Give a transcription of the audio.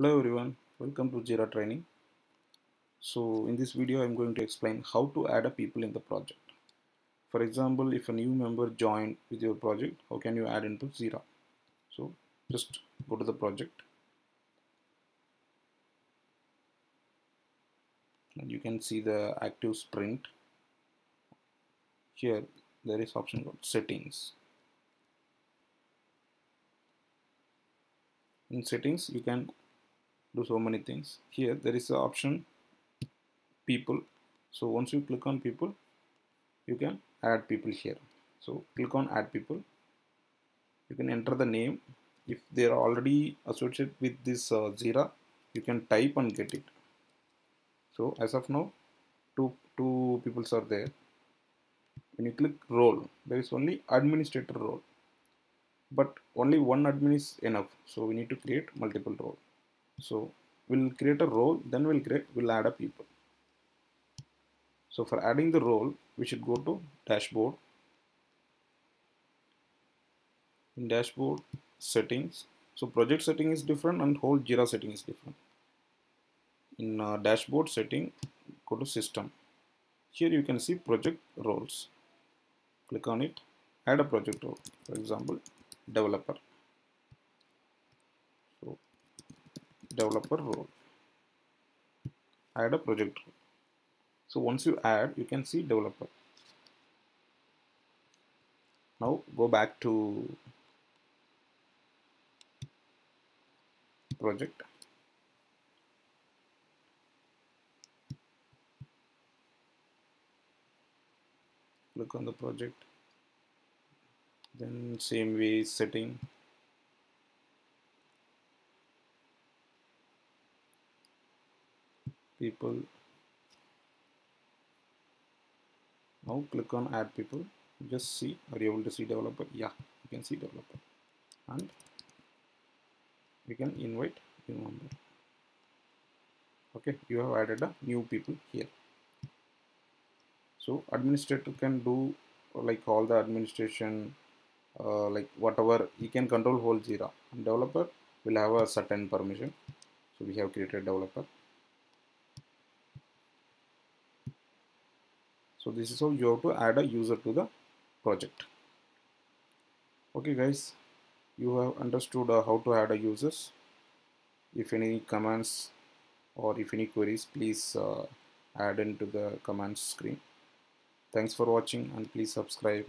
Hello everyone, welcome to Jira training. So in this video I'm going to explain how to add a people in the project. For example, if a new member joined with your project, how can you add into Jira? So just go to the project and you can see the active sprint. Here there is option called settings. In settings you can do so many things. Here there is the option people. So once you click on people you can add people here. So click on add people. You can enter the name. If they are already associated with this uh, Jira you can type and get it. So as of now two two people are there. When you click role there is only administrator role. But only one admin is enough. So we need to create multiple role so we'll create a role then we'll create we'll add a people. So for adding the role we should go to dashboard. In dashboard settings so project setting is different and whole jira setting is different. In uh, dashboard setting go to system. Here you can see project roles. Click on it add a project role. For example developer developer role add a project role. So once you add you can see developer. Now go back to project. Click on the project. Then same way setting people. Now click on add people. Just see. Are you able to see developer? Yeah you can see developer. And you can invite new member okay you have added a new people here. So administrator can do like all the administration uh, like whatever he can control whole jira. And developer will have a certain permission. So we have created developer so this is how you have to add a user to the project. Okay guys. You have understood uh, how to add a users. If any commands or if any queries please uh, add into the commands screen. Thanks for watching and please subscribe